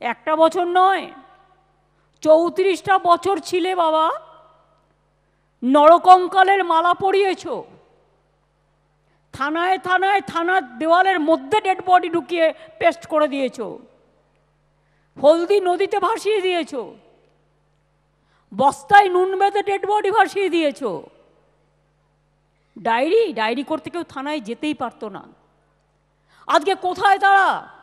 একটা বছর নয়, চৌত্রিশটা বছর ছিলে বাবা। নরকঙ্কালের মালা পরিয়েছ। থানায় থানায় থানার দেওয়ালের মধ্যে ডেড বডি ঢুকিয়ে পেস্ট করে দিয়েছ। হলদি নদীতে ভাসিয়ে দিয়েছ। বস্তায় নুন বেঁধে ডেড বডি ভাসিয়ে দিয়েছ। ডায়েরি? ডায়েরি করতে কেউ থানায় যেতেই পারতো না। আজকে কোথায় তারা?